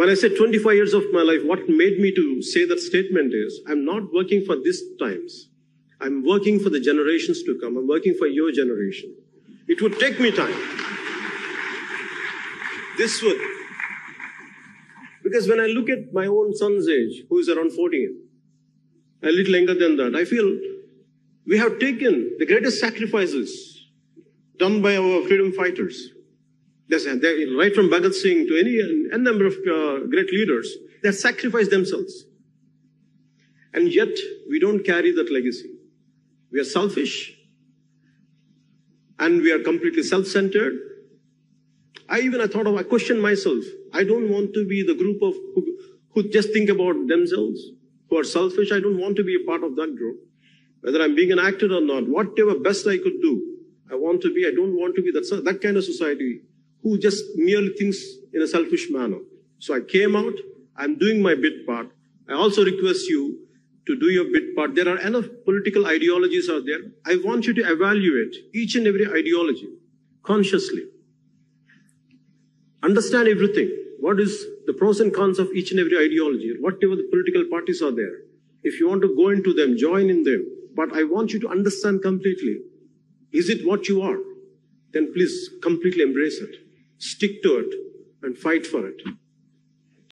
When I said 25 years of my life, what made me to say that statement is I'm not working for this times. I'm working for the generations to come. I'm working for your generation. It would take me time. This would. Because when I look at my own son's age, who is around 14, a little younger than that, I feel we have taken the greatest sacrifices done by our freedom fighters. Right from Bhagat Singh to any a number of uh, great leaders, they sacrificed themselves. And yet, we don't carry that legacy. We are selfish and we are completely self-centered. I even I thought of I questioned myself. I don't want to be the group of who, who just think about themselves, who are selfish. I don't want to be a part of that group. Whether I'm being an actor or not, whatever best I could do, I want to be. I don't want to be that that kind of society who just merely thinks in a selfish manner. So I came out. I'm doing my bit part. I also request you to do your bit part. There are enough political ideologies out there. I want you to evaluate each and every ideology consciously. Understand everything. What is the pros and cons of each and every ideology? Whatever the political parties are there. If you want to go into them, join in them. But I want you to understand completely. Is it what you are? Then please completely embrace it. Stick to it and fight for it.